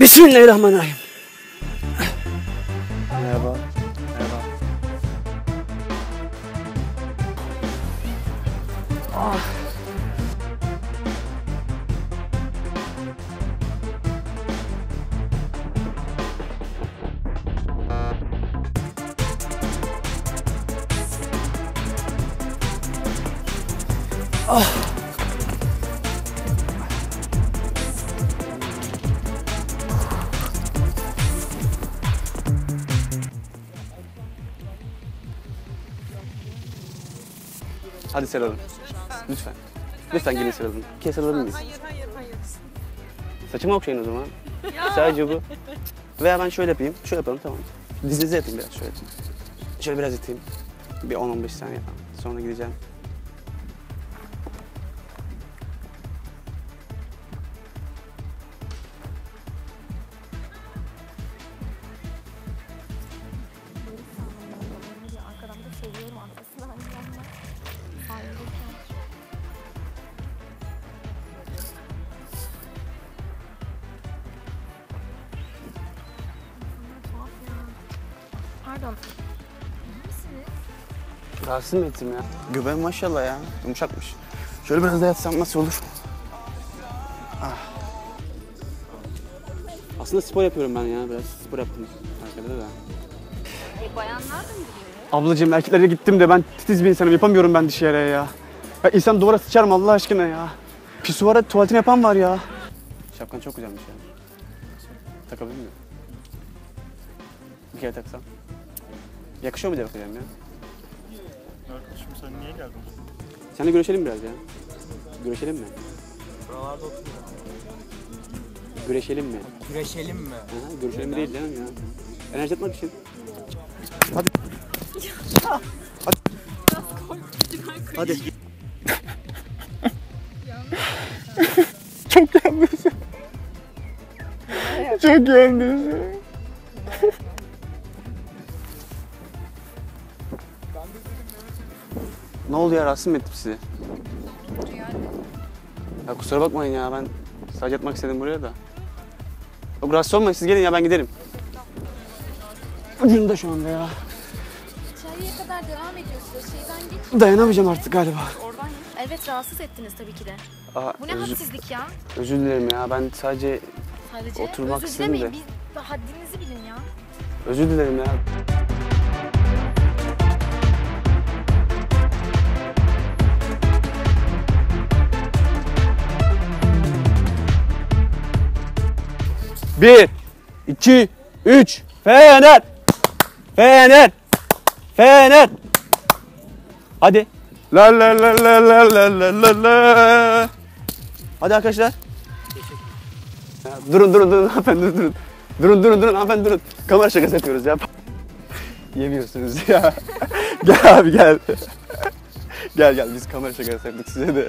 بسم الله الرحمن الرحيم مرحبا مرحبا Oh. Hadi sarılın. Lütfen. Lütfen gelin sarılın. Bir kez sarılır mıyız? Hayır hayır hayır. Saçımı okşayın o zaman. Sadece bu. Veya ben şöyle yapayım. Şöyle yapalım tamam. Dizinize yatayım biraz şöyle. Şöyle biraz yatayım. Bir 10-15 saniye. Sonra gideceğim. Arkadan da seviyorum arkasından hani yanına. Pardon. İyi misiniz? Rahatsız mı ettim ya? Göbeğim maşallah ya. Yumuşakmış. Şöyle biraz da yatsam nasıl olur? Ah. Aslında spor yapıyorum ben ya. Biraz spor yaptım. Arkada da. E bayanlar da mı gidiyor? Ablacığım erkeklere gittim de ben titiz bir insanım. Yapamıyorum ben dışarı yere ya. Ya insan duvara sıçarım Allah aşkına ya. Pisuvara tuvaletini yapan var ya. Şapkan çok güzelmiş ya. Takabilir miyim? Bir kere taksam. Yakışıyor mu diye bakacağım ya. Arkadaşım sen niye geldin? Seninle görüşelim biraz ya. Görüşelim mi? Buralarda oturuyor. Güreşelim mi? Güreşelim mi? Aha, görüşelim değil canım ya. Enerji atmak için. Hadi. Hadi. Hadi. Çok yalnızım. Çok yalnızım. ne oldu ya rahatsız mı ettim sizi? Ya kusura bakmayın ya ben sadece yatmak istedim buraya da. Yok rahatsız olmayın siz gelin ya ben giderim. Ucunda şu anda ya. İçeriye kadar devam ediyorsunuz. Şeyden geç. Dayanamayacağım artık galiba. Oradan. Evet rahatsız ettiniz tabii ki de. Aa, Bu ne özür, hadsizlik ya? özür dilerim ya ben sadece Sadece Oturmak özür istedim de. dilemeyin. Bir haddinizi bilin ya. özür dilerim ya. Bir, iki, üç. Fener! Fener! Fener! Hadi. La la la la la la la la la. Hadi arkadaşlar. Durun durun durun hanımefendi durun, durun. Durun durun durun hanımefendi durun. Kamera şakası yapıyoruz ya. Yemiyorsunuz ya. gel abi gel. gel gel biz kamera şakası yaptık size de.